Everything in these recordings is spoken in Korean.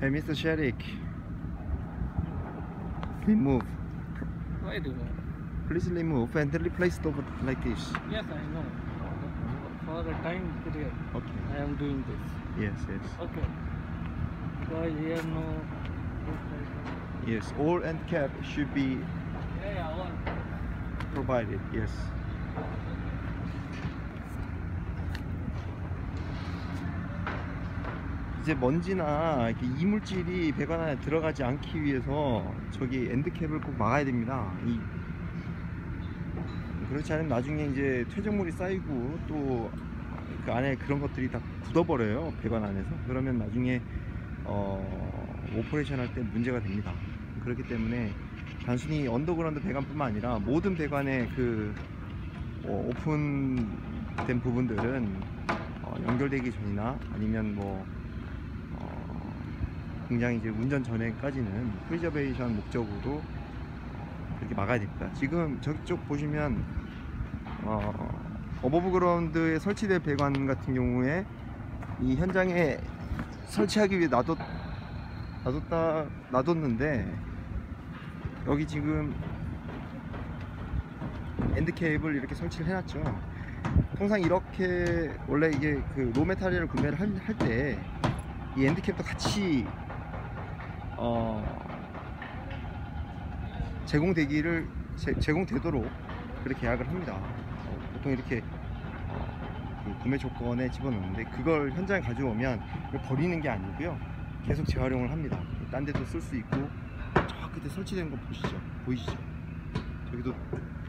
Hey, Mr. Sherik. Remove. Why do that? Please remove and replace it over like this. Yes, I know. For a time period, Okay. I am doing this. Yes, yes. Okay. Because here no. Yes, all end cap should be Yeah, yeah, all. provided. Yes. 이제 먼지나 이렇게 이물질이 배관 안에 들어가지 않기 위해서 저기 end cap을 꼭 막아야 됩니다. 이 그렇지 않으면 나중에 이제 퇴적물이 쌓이고 또 그 안에 그런 것들이 다 굳어버려요 배관 안에서 그러면 나중에 어, operation 할 때 문제가 됩니다. 그렇기 때문에 단순히 언더그라운드 배관뿐만 아니라 모든 배관의 그 어, 오픈된 부분들은 어, 연결되기 전이나 아니면 뭐 어, 공장 이제 운전 전에까지는 preservation 목적으로 어, 그렇게 막아야 됩니다. 지금 저쪽 보시면 어, aboveground에 설치된 배관 같은 경우에 이 현장에 설치하기 위해 놔뒀 놔뒀다 놔뒀는데 여기 지금 end cap을 이렇게 설치를 해놨죠. 통상 이렇게 원래 이게 그 raw material을 구매를 할 때 이 end cap도 같이 어 제공되기를 제, 제공되도록 그렇게 계약을 합니다. 어, 보통 이렇게 어, 그 구매 조건에 집어넣는데 그걸 현장에 가져오면 버리는 게 아니고요. 계속 재활용을 합니다. 딴 데도 쓸 수 있고 저 끝에 설치된 거 보시죠. 보이시죠? 저기도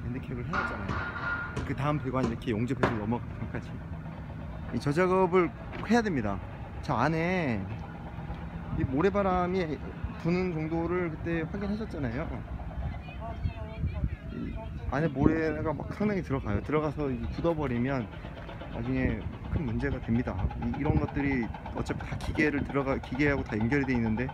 핸드캡을 해놨잖아요. 그 다음 배관 이렇게 용접해서 넘어가기까지. 이저 작업을 꼭 해야 됩니다. 저 안에 이 모래바람이 부는 정도를 그때 확인하셨잖아요. 이 안에 모래가 막 상당히 들어가요. 들어가서 굳어버리면 나중에 큰 문제가 됩니다. 이, 런 것들이 어차피 다 기계를 들어가 기계하고 다 연결이 돼 있는데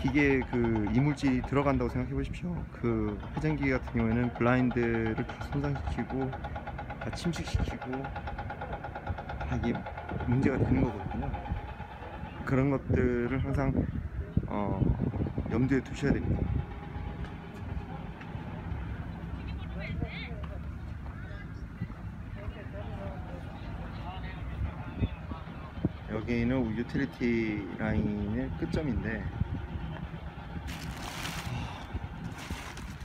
기계에 그 이물질이 들어간다고 생각해 보십시오. 그 회전기 같은 경우에는 블라인드를 다 손상시키고 다 침식시키고 다 이게 문제가 되는 거거든요. 그런 것들을 항상 어, 염두에 두셔야 됩니다. 여기는 utility line의 끝점인데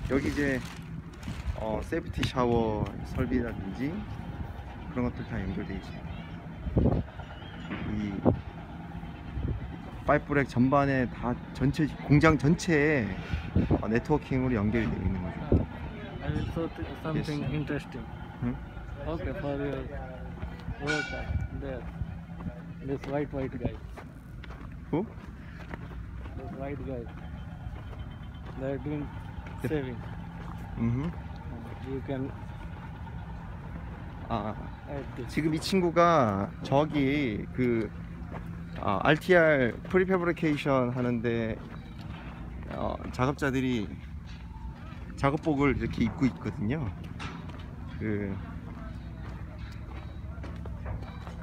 여기 이제 어, safety shower 설비라든지 그런 것들 다 연결되어. 이 pipe rack 전반에 다 전체 공장 전체에 어, networking으로 연결이 되어 있는 거죠. I th- something Yes. interesting. Hmm? Okay, for your worker. There. This white, white guy. Who? This white guy. They are doing saving. 음흠. You can 아. 지금 이 친구가 저기 그 아, RTR 프리패브리케이션 하는데 어, 작업자들이 작업복을 이렇게 입고 있거든요. 그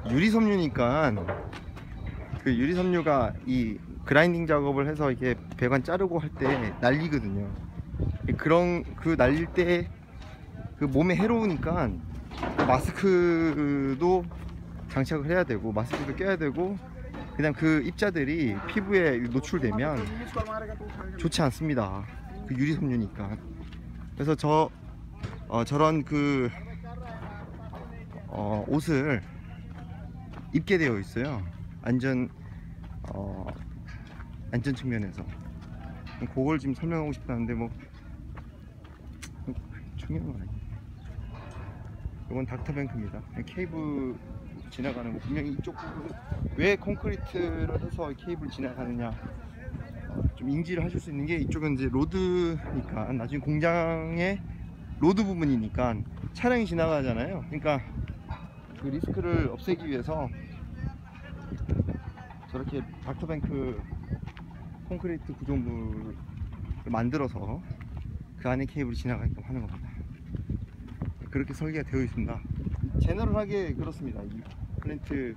유리섬유니까 그 유리섬유가 이 그라인딩 작업을 해서 이게 배관 자르고 할 때 날리거든요. 그런 그 날릴 때 그 몸에 해로우니까 마스크도 장착을 해야 되고 마스크도 껴야 되고 그냥 그 입자들이 피부에 노출되면 좋지 않습니다. 그 유리 섬유니까. 그래서 저 어, 저런 그 어, 옷을 입게 되어 있어요. 안전 어, 안전 측면에서. 그걸 지금 설명하고 싶다는데 뭐 중요한 건 아니에요. 이건 닥터뱅크입니다. 케이블 지나가는 거 분명히 이쪽 부분 왜 콘크리트를 해서 케이블 지나가느냐 어, 좀 인지를 하실 수 있는 게 이쪽은 이제 road니까 나중에 공장의 road 부분이니까 차량이 지나가잖아요. 그러니까 그 리스크를 없애기 위해서 저렇게 duct bank 콘크리트 구조물을 만들어서 그 안에 케이블이 지나가게끔 하는 겁니다. 그렇게 설계가 되어 있습니다. 제너럴하게 그렇습니다. 이 플랜트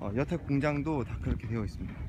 어, 여타 공장도 다 그렇게 되어 있습니다.